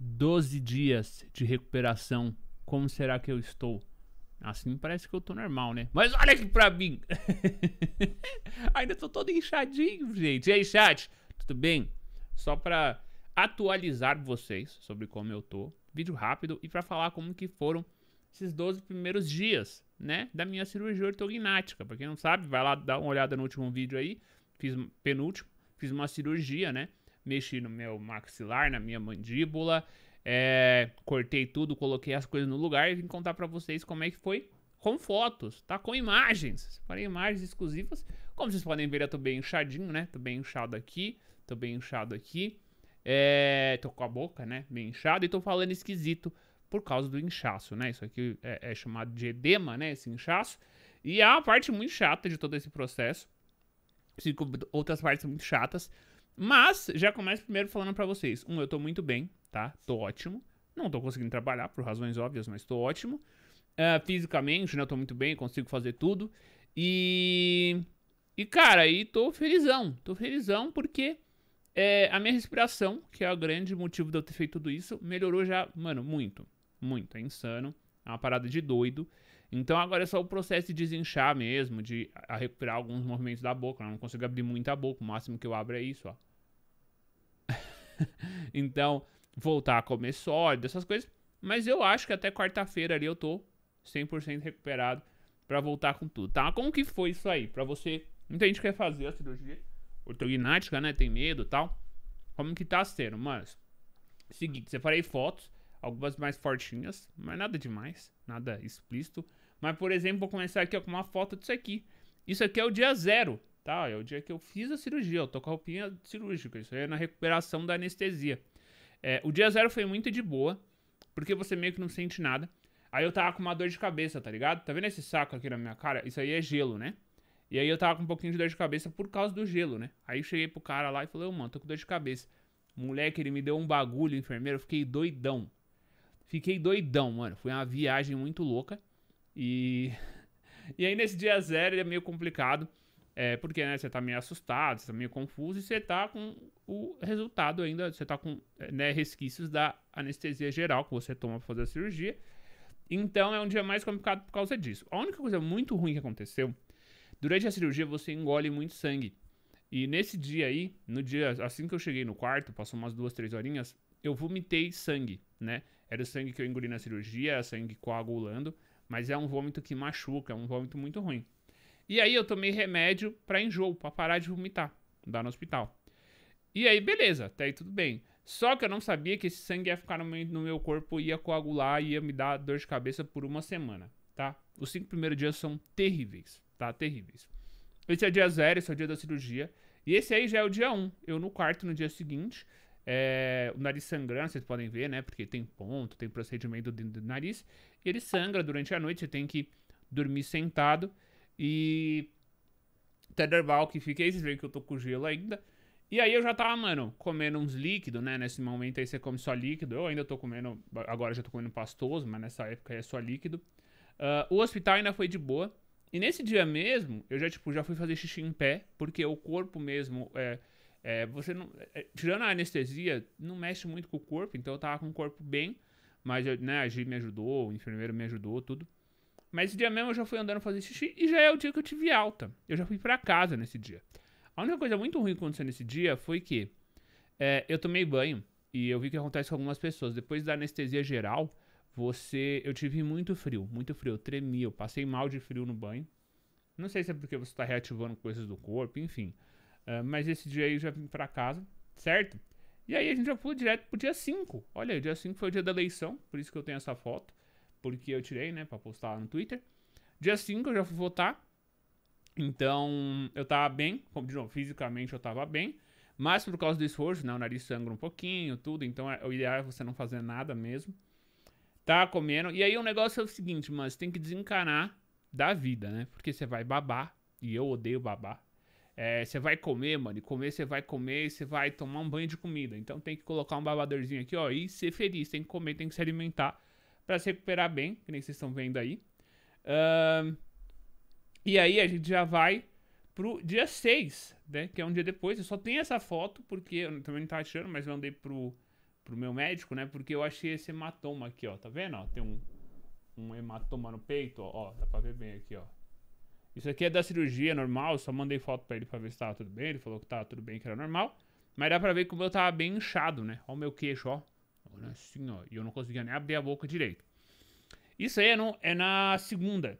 12 dias de recuperação. Como será que eu estou? Assim parece que eu tô normal, né? Mas olha aqui pra mim. Ainda tô todo inchadinho, gente. E aí, chat? Tudo bem? Só pra atualizar vocês sobre como eu tô. Vídeo rápido e pra falar como que foram esses 12 primeiros dias, né? Da minha cirurgia ortognática. Pra quem não sabe, vai lá dar uma olhada no último vídeo aí. Fiz penúltimo. Fiz uma cirurgia, né? Mexi no meu maxilar, na minha mandíbula. É, cortei tudo, coloquei as coisas no lugar e vim contar pra vocês como é que foi com fotos, tá? Com imagens. Separei imagens exclusivas. Como vocês podem ver, eu tô bem inchadinho, né? Tô bem inchado aqui, tô bem inchado aqui. É, tô com a boca, né? Bem inchado e tô falando esquisito por causa do inchaço, né? Isso aqui é, é chamado de edema, né? Esse inchaço. E uma parte muito chata de todo esse processo. Cinco outras partes muito chatas. Mas, já começo primeiro falando pra vocês. Um, eu tô muito bem, tá? Tô ótimo. Não tô conseguindo trabalhar por razões óbvias, mas tô ótimo. Uh, fisicamente, né? Eu tô muito bem, consigo fazer tudo. E. E, cara, aí tô felizão. Tô felizão porque é, a minha respiração, que é o grande motivo de eu ter feito tudo isso, melhorou já, mano, muito. Muito. É insano. Uma parada de doido. Então agora é só o processo de desinchar mesmo, de recuperar alguns movimentos da boca. Eu não consigo abrir muita boca, o máximo que eu abro é isso, ó. então, voltar a comer sólido, essas coisas. Mas eu acho que até quarta-feira ali eu tô 100% recuperado para voltar com tudo, tá? Como que foi isso aí? Pra você... Muita gente quer fazer a cirurgia ortognática, né? Tem medo e tal. Como que tá sendo? Mas, seguinte, separei fotos, algumas mais fortinhas, mas nada demais, nada explícito. Mas, por exemplo, vou começar aqui ó, com uma foto disso aqui. Isso aqui é o dia zero, tá? É o dia que eu fiz a cirurgia. Eu tô com a roupinha cirúrgica. Isso aí é na recuperação da anestesia. É, o dia zero foi muito de boa, porque você meio que não sente nada. Aí eu tava com uma dor de cabeça, tá ligado? Tá vendo esse saco aqui na minha cara? Isso aí é gelo, né? E aí eu tava com um pouquinho de dor de cabeça por causa do gelo, né? Aí eu cheguei pro cara lá e falei, ô, mano, tô com dor de cabeça. Moleque, ele me deu um bagulho, enfermeiro, eu fiquei doidão. Fiquei doidão, mano. Foi uma viagem muito louca. E. E aí nesse dia zero é meio complicado. É, porque né, você tá meio assustado, você tá meio confuso e você tá com o resultado ainda, você tá com né, resquícios da anestesia geral que você toma pra fazer a cirurgia. Então é um dia mais complicado por causa disso. A única coisa muito ruim que aconteceu, durante a cirurgia você engole muito sangue. E nesse dia aí, no dia, assim que eu cheguei no quarto, passou umas duas, três horinhas, eu vomitei sangue, né? Era o sangue que eu engoli na cirurgia, era sangue coagulando. Mas é um vômito que machuca, é um vômito muito ruim. E aí eu tomei remédio para enjoo, para parar de vomitar, dar no hospital. E aí, beleza, até aí tudo bem. Só que eu não sabia que esse sangue ia ficar no meu, corpo, ia coagular, ia me dar dor de cabeça por uma semana, tá? Os cinco primeiros dias são terríveis, tá? Terríveis. Esse é dia zero, esse é o dia da cirurgia. E esse aí já é o dia um. Eu no quarto no dia seguinte. É, o nariz sangrando, vocês podem ver, né? Porque tem ponto, tem procedimento dentro do nariz. E ele sangra durante a noite, você tem que dormir sentado. E. Tederval que fiquei, vocês veem que eu tô com gelo ainda. E aí eu já tava, mano, comendo uns líquidos, né? Nesse momento aí você come só líquido. Eu ainda tô comendo. Agora já tô comendo pastoso, mas nessa época é só líquido. Uh, o hospital ainda foi de boa. E nesse dia mesmo, eu já, tipo, já fui fazer xixi em pé, porque o corpo mesmo. É, é, você não. É, tirando a anestesia, não mexe muito com o corpo, então eu tava com o corpo bem. Mas né, a Gi me ajudou, o enfermeiro me ajudou, tudo. Mas esse dia mesmo eu já fui andando fazer xixi e já é o dia que eu tive alta. Eu já fui para casa nesse dia. A única coisa muito ruim que aconteceu nesse dia foi que é, eu tomei banho e eu vi que acontece com algumas pessoas. Depois da anestesia geral, você. Eu tive muito frio, muito frio. Eu tremi, eu passei mal de frio no banho. Não sei se é porque você tá reativando coisas do corpo, enfim. Uh, mas esse dia aí eu já vim pra casa, certo? E aí a gente já pula direto pro dia 5. Olha, o dia 5 foi o dia da eleição, por isso que eu tenho essa foto. Porque eu tirei, né, pra postar lá no Twitter. Dia 5 eu já fui votar. Então, eu tava bem, como de novo, fisicamente eu tava bem. Mas por causa do esforço, né, o nariz sangra um pouquinho, tudo. Então, é, o ideal é você não fazer nada mesmo. Tá comendo. E aí o negócio é o seguinte, mas tem que desencanar da vida, né? Porque você vai babar. E eu odeio babar. É, você vai comer, mano, e comer você vai comer e você vai tomar um banho de comida. Então tem que colocar um babadorzinho aqui, ó, e ser feliz. Tem que comer, tem que se alimentar para se recuperar bem, que nem vocês estão vendo aí. Uh, e aí a gente já vai pro dia 6, né? Que é um dia depois. Eu só tenho essa foto, porque eu também não tava tirando, mas eu andei pro, pro meu médico, né? Porque eu achei esse hematoma aqui, ó. Tá vendo, ó? Tem um, um hematoma no peito, ó. ó. Dá pra ver bem aqui, ó. Isso aqui é da cirurgia normal, só mandei foto pra ele pra ver se tava tudo bem. Ele falou que tava tudo bem, que era normal. Mas dá pra ver que o meu tava bem inchado, né? Ó o meu queixo, ó. Assim, ó. E eu não conseguia nem abrir a boca direito. Isso aí é, no, é na segunda.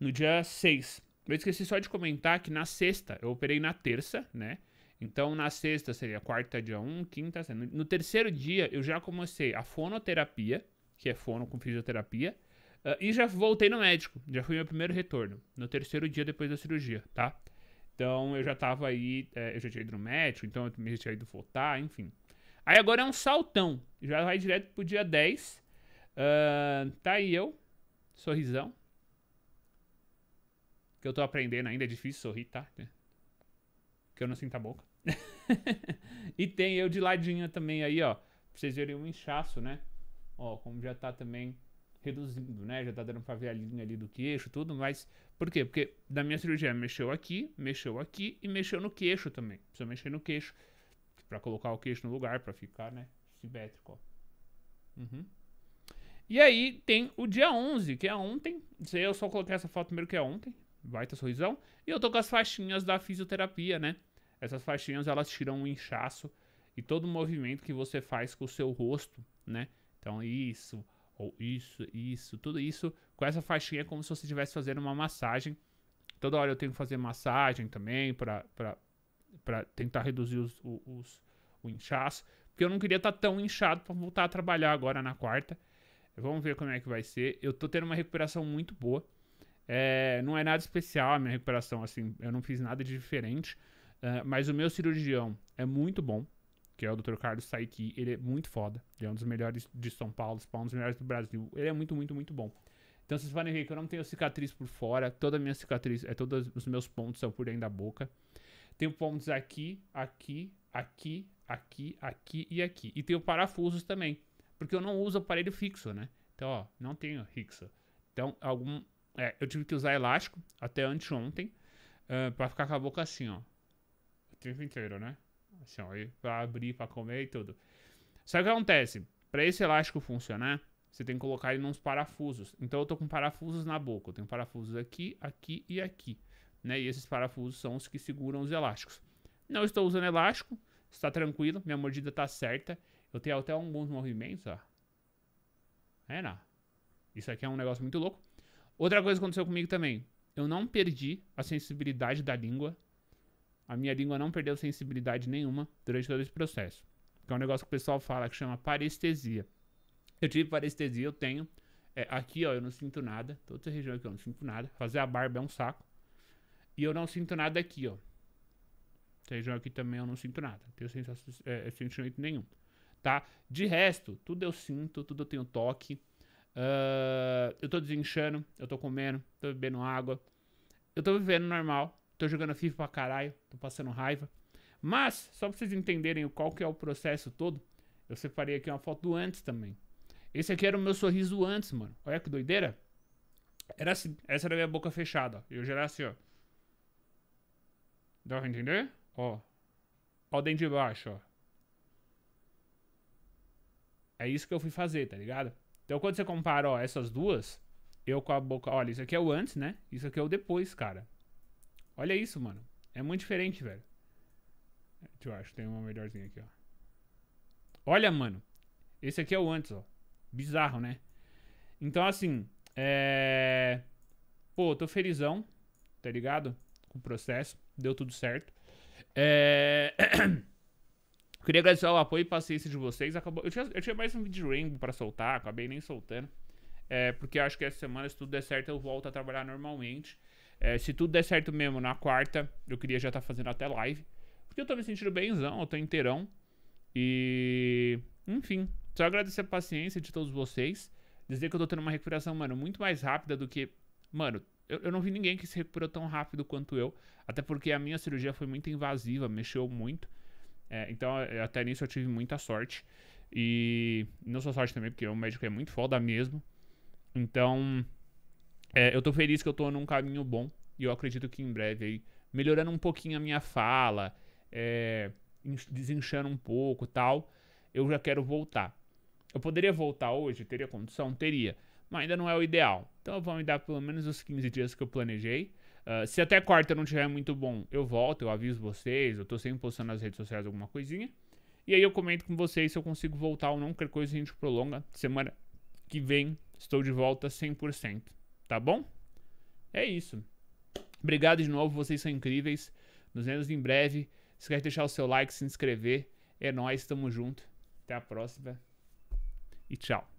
No dia 6. Eu esqueci só de comentar que na sexta, eu operei na terça, né? Então, na sexta seria quarta, dia 1, quinta, no, no terceiro dia eu já comecei a fonoterapia, que é fono com fisioterapia. Uh, e já voltei no médico. Já foi meu primeiro retorno. No terceiro dia depois da cirurgia, tá? Então eu já tava aí, é, eu já tinha ido no médico, então eu já tinha ido voltar, enfim. Aí agora é um saltão. Já vai direto pro dia 10. Uh, tá aí eu, sorrisão. Que eu tô aprendendo ainda, é difícil sorrir, tá? Que eu não sinto a boca. e tem eu de ladinho também aí, ó. Pra vocês verem um inchaço, né? Ó, como já tá também reduzindo, né? Já tá dando pra ver a linha ali do queixo, tudo, mas... Por quê? Porque da minha cirurgia mexeu aqui, mexeu aqui e mexeu no queixo também. Precisa mexer no queixo pra colocar o queixo no lugar, pra ficar, né? Simétrico, ó. Uhum. E aí tem o dia 11, que é ontem. Isso aí eu só coloquei essa foto primeiro que é ontem. Vai ter sorrisão. E eu tô com as faixinhas da fisioterapia, né? Essas faixinhas, elas tiram o inchaço e todo o movimento que você faz com o seu rosto, né? Então, isso, ou isso, isso, tudo isso com essa faixinha como se você estivesse fazendo uma massagem. Toda hora eu tenho que fazer massagem também para tentar reduzir os, os, o inchaço. Porque eu não queria estar tá tão inchado para voltar a trabalhar agora na quarta. Vamos ver como é que vai ser. Eu tô tendo uma recuperação muito boa. É, não é nada especial a minha recuperação, assim, eu não fiz nada de diferente. Uh, mas o meu cirurgião é muito bom que é o Dr. Carlos Saiki, ele é muito foda. Ele é um dos melhores de São Paulo, um dos melhores do Brasil. Ele é muito, muito, muito bom. Então vocês podem ver que eu não tenho cicatriz por fora, toda a minha cicatriz, é todos os meus pontos são por dentro da boca. Tenho pontos aqui, aqui, aqui, aqui, aqui e aqui. E tenho parafusos também, porque eu não uso aparelho fixo, né? Então, ó, não tenho fixo. Então, algum, é, eu tive que usar elástico até anteontem uh, pra ficar com a boca assim, ó. O tempo inteiro, né? Assim, ó, pra abrir, pra comer e tudo. Só que o que acontece? Pra esse elástico funcionar, você tem que colocar ele nos parafusos. Então eu tô com parafusos na boca. Eu tenho parafusos aqui, aqui e aqui. Né? E esses parafusos são os que seguram os elásticos. Não estou usando elástico, está tranquilo, minha mordida tá certa. Eu tenho até alguns movimentos, ó. É, não. Isso aqui é um negócio muito louco. Outra coisa que aconteceu comigo também. Eu não perdi a sensibilidade da língua a minha língua não perdeu sensibilidade nenhuma durante todo esse processo. Que é um negócio que o pessoal fala que chama parestesia. Eu tive parestesia, eu tenho. É, aqui, ó, eu não sinto nada. Toda essa região aqui eu não sinto nada. Fazer a barba é um saco. E eu não sinto nada aqui, ó. Essa região aqui também eu não sinto nada. Não tenho sensação, é, sentimento nenhum. Tá? De resto, tudo eu sinto, tudo eu tenho toque. Uh, eu tô desinchando, eu tô comendo, tô bebendo água. Eu tô vivendo normal. Tô jogando FIFA pra caralho, tô passando raiva. Mas, só pra vocês entenderem qual que é o processo todo, eu separei aqui uma foto do antes também. Esse aqui era o meu sorriso antes, mano. Olha que doideira. Era assim, essa era a minha boca fechada, ó. Eu já era assim, ó. Dá pra entender? Ó. Ó o dente de baixo, ó. É isso que eu fui fazer, tá ligado? Então quando você compara, ó, essas duas, eu com a boca... Olha, isso aqui é o antes, né? Isso aqui é o depois, cara. Olha isso, mano. É muito diferente, velho. Deixa eu acho, tem uma melhorzinha aqui, ó. Olha, mano. Esse aqui é o antes, ó. Bizarro, né? Então, assim, é... Pô, tô felizão, tá ligado? Com o processo. Deu tudo certo. É... Queria agradecer o apoio e paciência de vocês. Acabou... eu, tinha, eu tinha mais um vídeo Rainbow pra soltar, acabei nem soltando. É, porque acho que essa semana, se tudo der certo, eu volto a trabalhar normalmente. É, se tudo der certo mesmo, na quarta, eu queria já estar tá fazendo até live. Porque eu tô me sentindo bemzão, eu tô inteirão. E. Enfim, só agradecer a paciência de todos vocês. Dizer que eu tô tendo uma recuperação, mano, muito mais rápida do que. Mano, eu, eu não vi ninguém que se recuperou tão rápido quanto eu. Até porque a minha cirurgia foi muito invasiva, mexeu muito. É, então, até nisso eu tive muita sorte. E não só sorte também, porque o médico é muito foda mesmo. Então, é, eu tô feliz que eu tô num caminho bom e eu acredito que em breve aí, melhorando um pouquinho a minha fala, é, desinchando um pouco tal, eu já quero voltar. Eu poderia voltar hoje? Teria condição? Teria. Mas ainda não é o ideal. Então eu vou me dar pelo menos os 15 dias que eu planejei. Uh, se até quarta não tiver muito bom, eu volto, eu aviso vocês. Eu tô sempre postando nas redes sociais alguma coisinha. E aí eu comento com vocês se eu consigo voltar ou não. Qualquer coisa a gente prolonga. Semana que vem estou de volta 100%. Tá bom? É isso. Obrigado de novo, vocês são incríveis. Nos vemos em breve. Se quer deixar o seu like, se inscrever. É nóis, tamo junto. Até a próxima. E tchau.